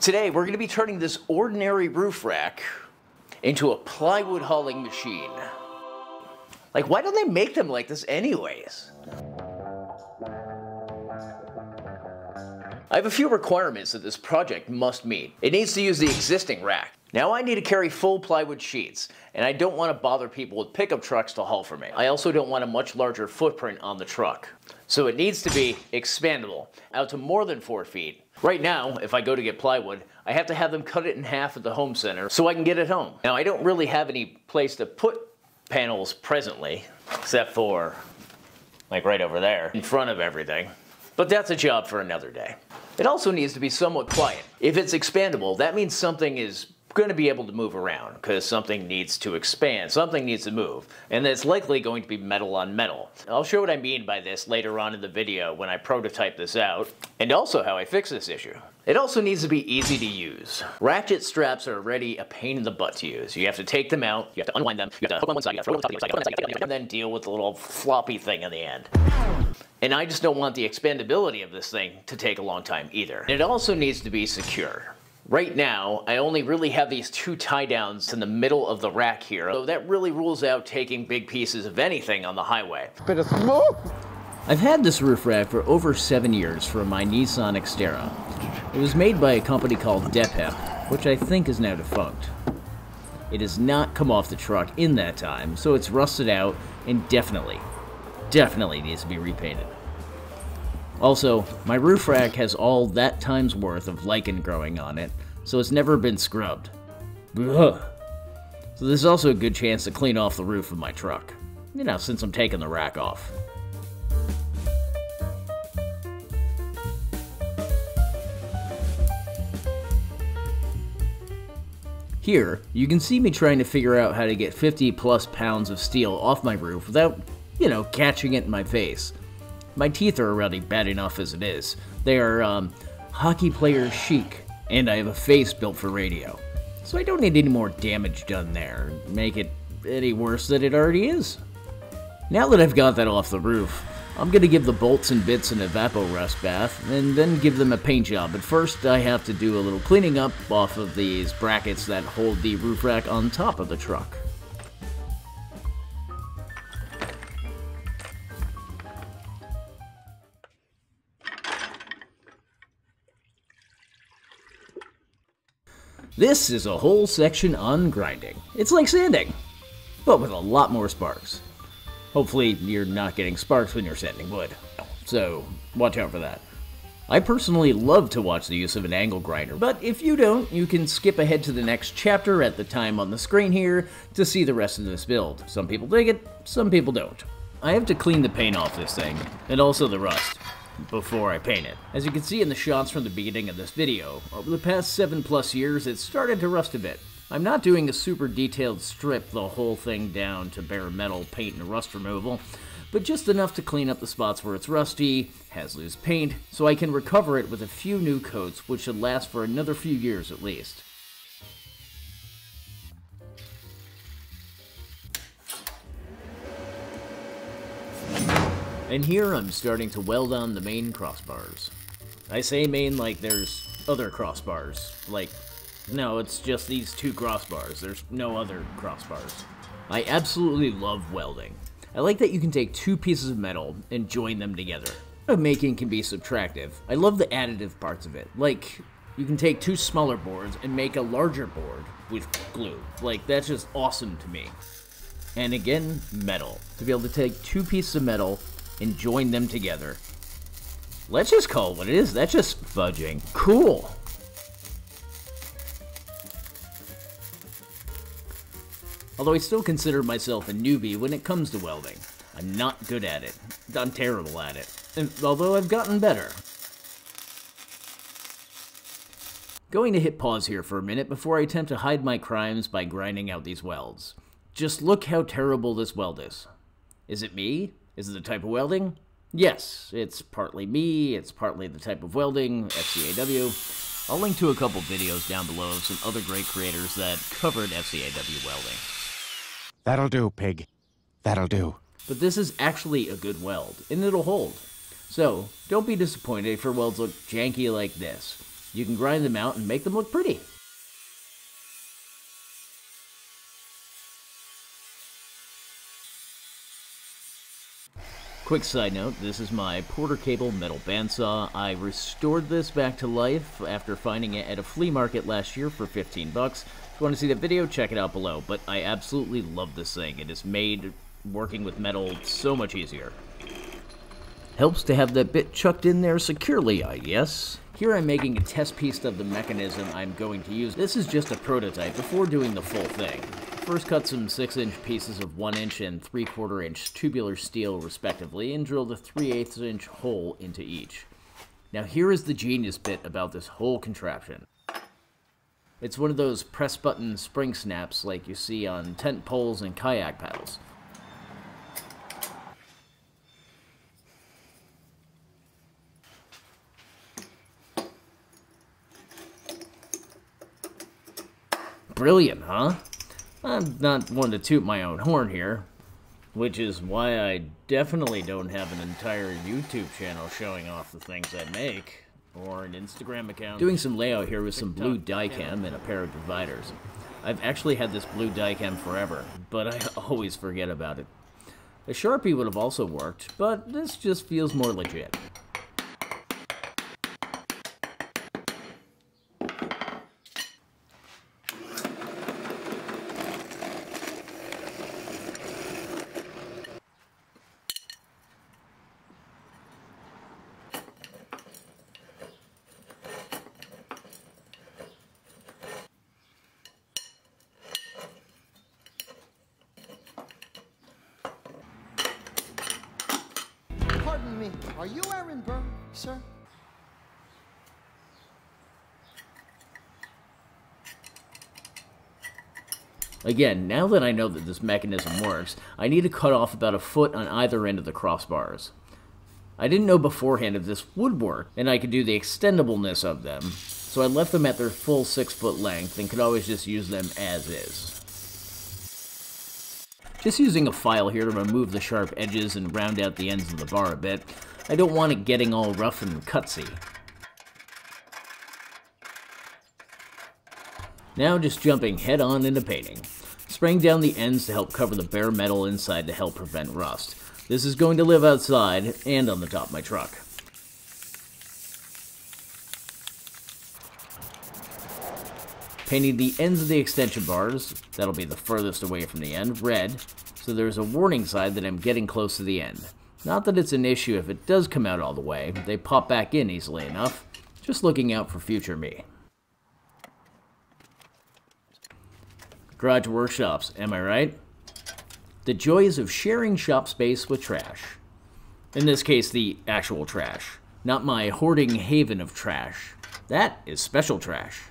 Today we're going to be turning this ordinary roof rack into a plywood hauling machine. Like why don't they make them like this anyways? I have a few requirements that this project must meet. It needs to use the existing rack. Now I need to carry full plywood sheets, and I don't want to bother people with pickup trucks to haul for me. I also don't want a much larger footprint on the truck. So it needs to be expandable, out to more than 4 feet. Right now, if I go to get plywood, I have to have them cut it in half at the home center so I can get it home. Now I don't really have any place to put panels presently, except for like right over there, in front of everything. But that's a job for another day. It also needs to be somewhat quiet. If it's expandable, that means something is going to be able to move around because something needs to expand, something needs to move, and it's likely going to be metal on metal. I'll show what I mean by this later on in the video when I prototype this out, and also how I fix this issue. It also needs to be easy to use. Ratchet straps are already a pain in the butt to use. You have to take them out, you have to unwind them, you have to hook on one side, you have to them on you have to and then deal with the little floppy thing in the end. And I just don't want the expandability of this thing to take a long time either. It also needs to be secure. Right now, I only really have these two tie downs in the middle of the rack here, so that really rules out taking big pieces of anything on the highway. Bit of smoke! I've had this roof rack for over seven years from my Nissan Xterra. It was made by a company called Depep, which I think is now defunct. It has not come off the truck in that time, so it's rusted out and definitely, definitely needs to be repainted. Also, my roof rack has all that time's worth of lichen growing on it, so it's never been scrubbed. Ugh. So there's also a good chance to clean off the roof of my truck. You know, since I'm taking the rack off. Here, you can see me trying to figure out how to get 50 plus pounds of steel off my roof without, you know, catching it in my face. My teeth are already bad enough as it is. They are, um, hockey player chic, and I have a face built for radio. So I don't need any more damage done there, make it any worse than it already is. Now that I've got that off the roof, I'm gonna give the bolts and bits an evaporust bath, and then give them a paint job. But first, I have to do a little cleaning up off of these brackets that hold the roof rack on top of the truck. This is a whole section on grinding. It's like sanding, but with a lot more sparks. Hopefully, you're not getting sparks when you're sanding wood. So, watch out for that. I personally love to watch the use of an angle grinder, but if you don't, you can skip ahead to the next chapter at the time on the screen here to see the rest of this build. Some people dig it, some people don't. I have to clean the paint off this thing, and also the rust, before I paint it. As you can see in the shots from the beginning of this video, over the past 7 plus years it's started to rust a bit. I'm not doing a super detailed strip the whole thing down to bare metal paint and rust removal, but just enough to clean up the spots where it's rusty, has loose paint, so I can recover it with a few new coats which should last for another few years at least. And here I'm starting to weld on the main crossbars. I say main like there's other crossbars, like no, it's just these two crossbars. There's no other crossbars. I absolutely love welding. I like that you can take two pieces of metal and join them together. Making can be subtractive. I love the additive parts of it. Like, you can take two smaller boards and make a larger board with glue. Like, that's just awesome to me. And again, metal. To be able to take two pieces of metal and join them together. Let's just call it what it is. That's just fudging. Cool. although I still consider myself a newbie when it comes to welding. I'm not good at it. I'm terrible at it. And, although I've gotten better. Going to hit pause here for a minute before I attempt to hide my crimes by grinding out these welds. Just look how terrible this weld is. Is it me? Is it the type of welding? Yes, it's partly me, it's partly the type of welding, FCAW. I'll link to a couple videos down below of some other great creators that covered FCAW welding. That'll do, pig. That'll do. But this is actually a good weld, and it'll hold. So, don't be disappointed if your welds look janky like this. You can grind them out and make them look pretty. Quick side note, this is my Porter Cable metal bandsaw. I restored this back to life after finding it at a flea market last year for 15 bucks. If you want to see that video, check it out below. But I absolutely love this thing. It has made working with metal so much easier. Helps to have that bit chucked in there securely, I guess. Here I'm making a test piece of the mechanism I'm going to use. This is just a prototype before doing the full thing. First cut some 6 inch pieces of 1 inch and 3 quarter inch tubular steel respectively and drilled a 3 8 inch hole into each. Now here is the genius bit about this whole contraption. It's one of those press button spring snaps like you see on tent poles and kayak paddles. Brilliant, huh? I'm not one to toot my own horn here, which is why I definitely don't have an entire YouTube channel showing off the things I make, or an Instagram account. Doing some layout here with some blue Dykem and a pair of dividers. I've actually had this blue Dykem forever, but I always forget about it. A Sharpie would have also worked, but this just feels more legit. Me, are you Aaron Burr, sir? Again, now that I know that this mechanism works, I need to cut off about a foot on either end of the crossbars. I didn't know beforehand if this would work, and I could do the extendableness of them, so I left them at their full 6 foot length and could always just use them as is. Just using a file here to remove the sharp edges and round out the ends of the bar a bit. I don't want it getting all rough and cutsy. Now just jumping head on into painting. Spraying down the ends to help cover the bare metal inside to help prevent rust. This is going to live outside and on the top of my truck. Painting the ends of the extension bars, that'll be the furthest away from the end, red, so there's a warning sign that I'm getting close to the end. Not that it's an issue if it does come out all the way, they pop back in easily enough. Just looking out for future me. Garage workshops, am I right? The joys of sharing shop space with trash. In this case, the actual trash, not my hoarding haven of trash. That is special trash.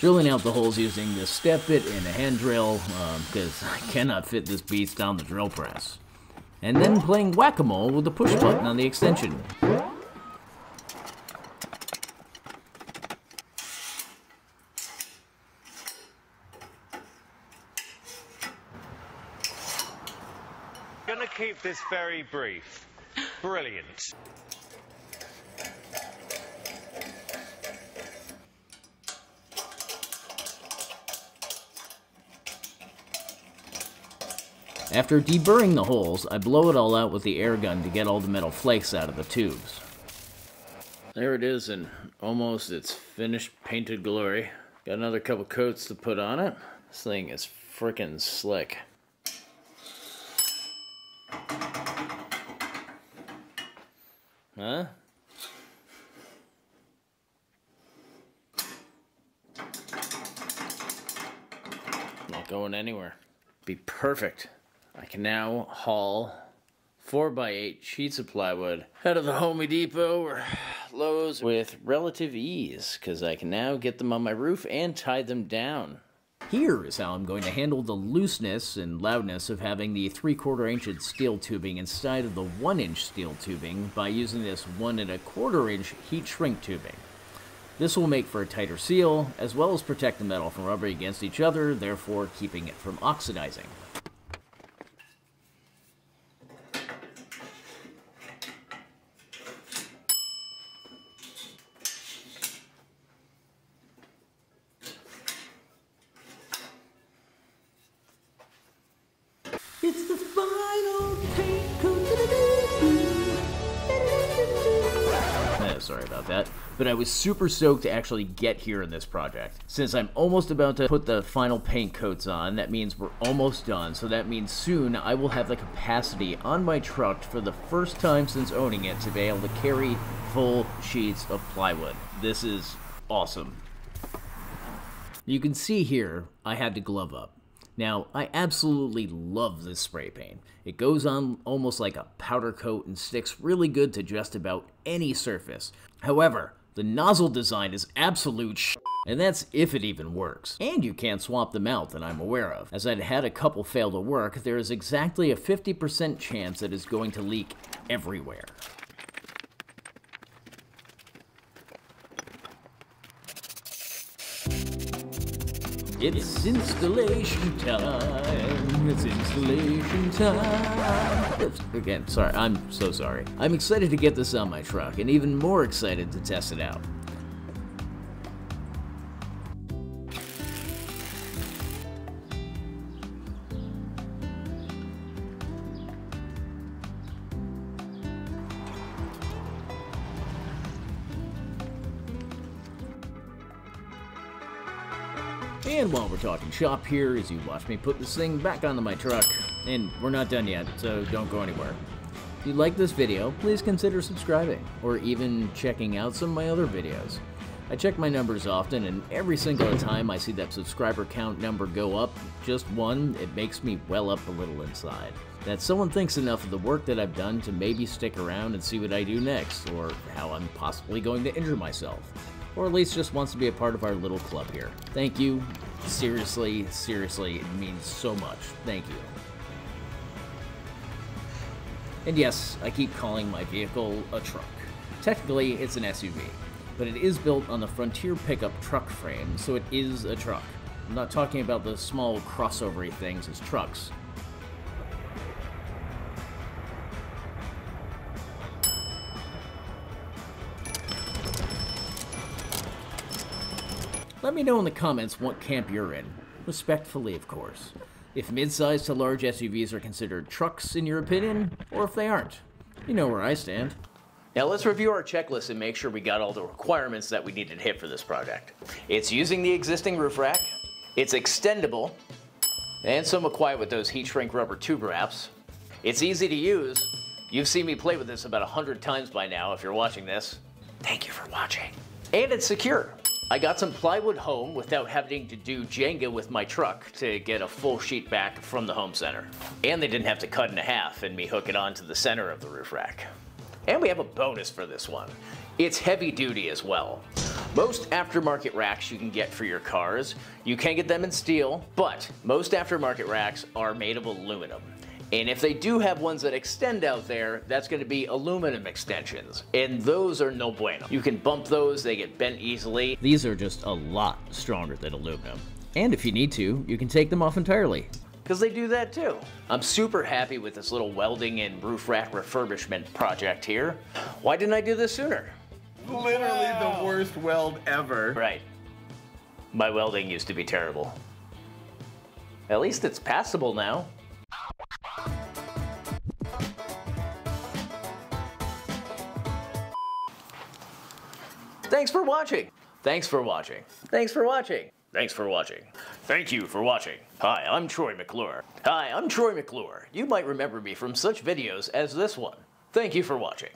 Drilling out the holes using this step bit and a hand drill, um, because I cannot fit this beast down the drill press. And then playing whack-a-mole with the push button on the extension. Gonna keep this very brief. Brilliant. After deburring the holes, I blow it all out with the air gun to get all the metal flakes out of the tubes. There it is in almost its finished painted glory. Got another couple coats to put on it. This thing is frickin' slick. Huh? Not going anywhere. Be perfect. I can now haul 4x8 sheets of plywood out of the Home Depot or Lowe's with relative ease because I can now get them on my roof and tie them down. Here is how I'm going to handle the looseness and loudness of having the 3 quarter inch steel tubing inside of the 1 inch steel tubing by using this 1 and a quarter inch heat shrink tubing. This will make for a tighter seal, as well as protect the metal from rubbing against each other, therefore keeping it from oxidizing. Sorry about that. But I was super stoked to actually get here in this project. Since I'm almost about to put the final paint coats on, that means we're almost done. So that means soon I will have the capacity on my truck for the first time since owning it to be able to carry full sheets of plywood. This is awesome. You can see here, I had to glove up. Now, I absolutely love this spray paint. It goes on almost like a powder coat and sticks really good to just about any surface. However, the nozzle design is absolute sh and that's if it even works. And you can't swap them out that I'm aware of. As I'd had a couple fail to work, there is exactly a 50% chance that it's going to leak everywhere. It's installation time. It's installation time. Oops, Again, sorry. I'm so sorry. I'm excited to get this on my truck and even more excited to test it out. And while we're talking shop here, as you watch me put this thing back onto my truck, and we're not done yet, so don't go anywhere. If you like this video, please consider subscribing, or even checking out some of my other videos. I check my numbers often, and every single time I see that subscriber count number go up, just one, it makes me well up a little inside. That someone thinks enough of the work that I've done to maybe stick around and see what I do next, or how I'm possibly going to injure myself or at least just wants to be a part of our little club here. Thank you. Seriously, seriously, it means so much. Thank you. And yes, I keep calling my vehicle a truck. Technically, it's an SUV, but it is built on the Frontier pickup truck frame, so it is a truck. I'm not talking about the small crossovery things as trucks. Let me know in the comments what camp you're in. Respectfully, of course. If mid-sized to large SUVs are considered trucks in your opinion, or if they aren't. You know where I stand. Now let's review our checklist and make sure we got all the requirements that we needed to hit for this project. It's using the existing roof rack, it's extendable, and somewhat quiet with those heat shrink rubber tube wraps. It's easy to use. You've seen me play with this about a hundred times by now if you're watching this. Thank you for watching. And it's secure. I got some plywood home without having to do Jenga with my truck to get a full sheet back from the home center. And they didn't have to cut in half and me hook it onto the center of the roof rack. And we have a bonus for this one. It's heavy duty as well. Most aftermarket racks you can get for your cars, you can get them in steel, but most aftermarket racks are made of aluminum. And if they do have ones that extend out there, that's going to be aluminum extensions. And those are no bueno. You can bump those, they get bent easily. These are just a lot stronger than aluminum. And if you need to, you can take them off entirely. Because they do that too. I'm super happy with this little welding and roof rack refurbishment project here. Why didn't I do this sooner? Literally the worst weld ever. Right. My welding used to be terrible. At least it's passable now. Thanks for watching. Thanks for watching. Thanks for watching. Thanks for watching. Thank you for watching. Hi, I'm Troy McClure. Hi, I'm Troy McClure. You might remember me from such videos as this one. Thank you for watching.